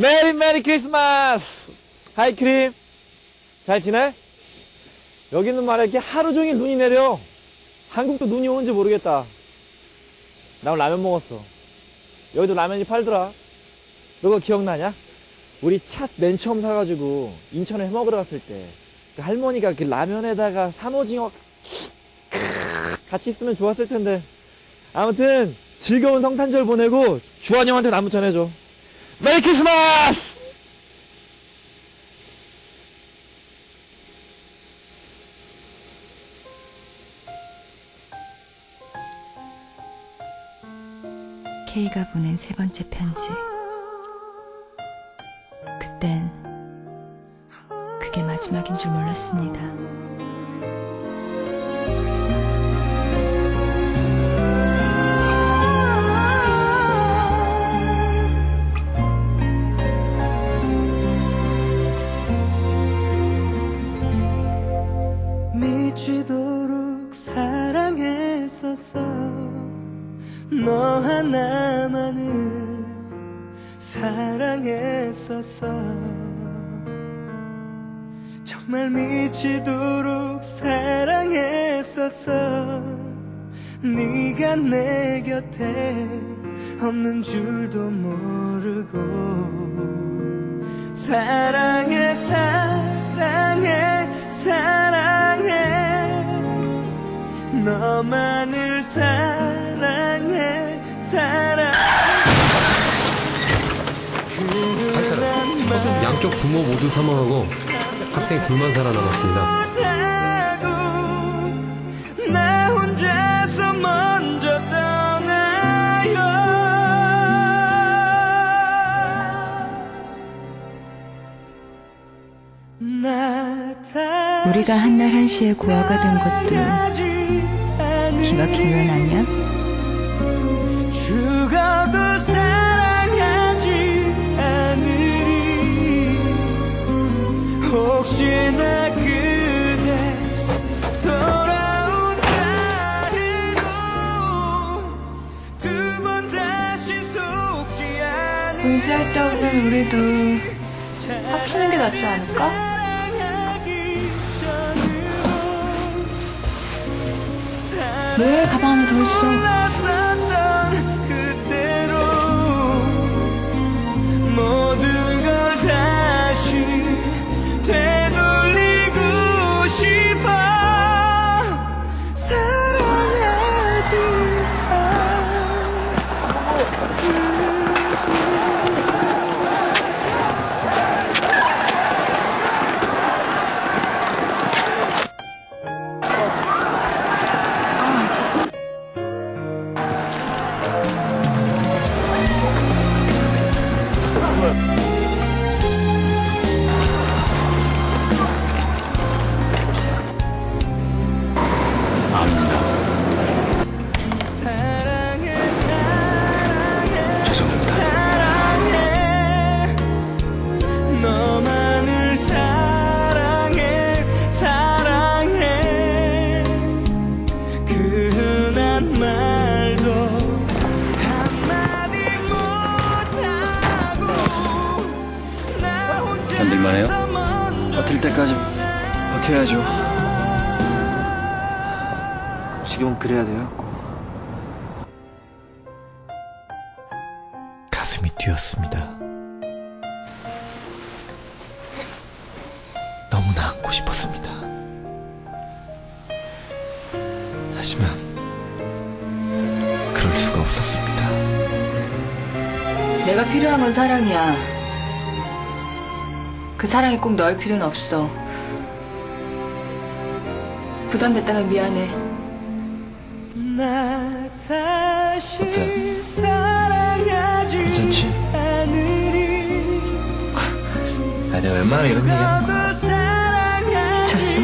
Merry Merry Christmas! Hi 크림. 잘 지내? 여기는 말이야 이렇게 하루 종일 눈이 내려. 한국도 눈이 오는지 모르겠다. 나 오늘 라면 먹었어. 여기도 라면이 팔더라. 너 그거 기억나냐? 우리 차 맨 처음 사가지고 인천에 회 먹으러 갔을 때 그 할머니가 그 라면에다가 산오징어 같이 있으면 좋았을 텐데. 아무튼 즐거운 성탄절 보내고 주환 형한테 나무 전해줘. 메리 크리스마스! K가 보낸 세 번째 편지. 그땐 그게 마지막인 줄 몰랐습니다. 하나만을 사랑했었어 정말 미치도록 사랑했었어 네가 내 곁에 없는 줄도 모르고 사랑해 사랑해 양쪽 부모 모두 사망하고 학생 둘만 살아남았습니다. 우리가 한날 한시에 고아가 된 것도 기막힌 우연 아니야? 의지할 때 오면 우리도 합치는 게 낫지 않을까? 왜 가방 안에 더 있어? 사 견딜만 해요? 버틸 때까지 버텨야죠. 지금은 그래야 돼요. 꼭. 가슴이 뛰었습니다. 너무나 안고 싶었습니다. 하지만 그럴 수가 없었습니다. 내가 필요한 건 사랑이야. 그 사랑이 꼭 너일 필요는 없어. 부담됐다면 미안해. 나 다시 어때? 사랑하지 괜찮지? 아, 내가 웬만하면 이런 얘기 하는 거야. 미쳤어?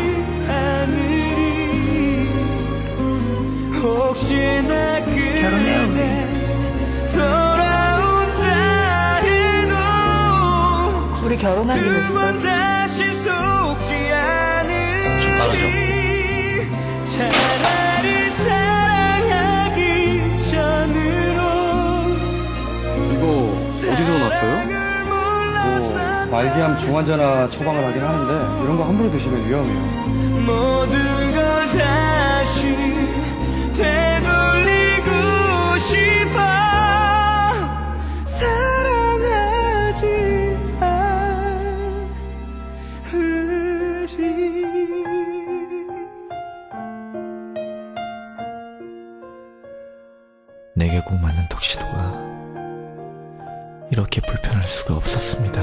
결혼해요, 그대 우리 결혼한 일로써 좀 빠르죠? 이거 어디서 났어요? 뭐 말기암 중환자나 처방을 하긴 하는데 이런 거 함부로 드시면 위험해요. 모든 걸다 내게 꼭 맞는 턱시도가 이렇게 불편할 수가 없었습니다.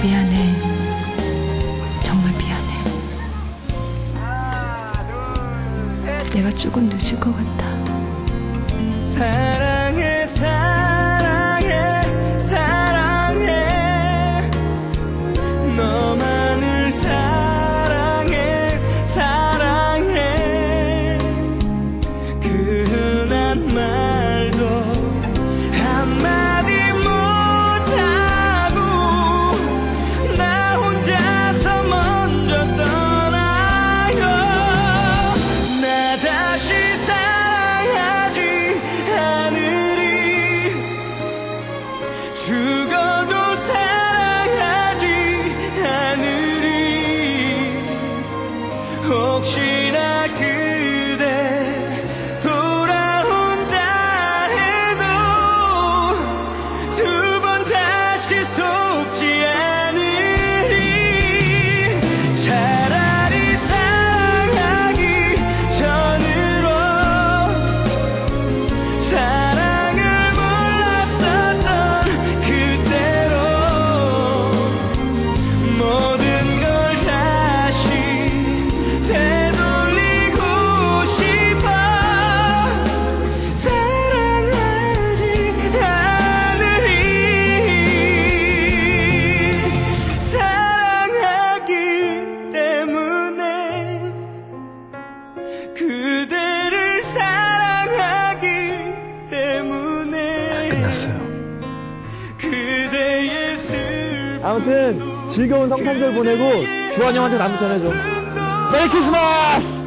미안해. 정말 미안해. 내가 조금 늦을 것 같다. she 아무튼 즐거운 성탄절 보내고 주한 형한테 남부 전해줘 메리 크리스마스!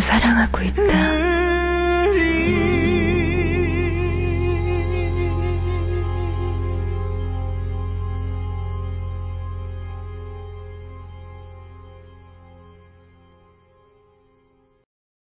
사랑하고 있다.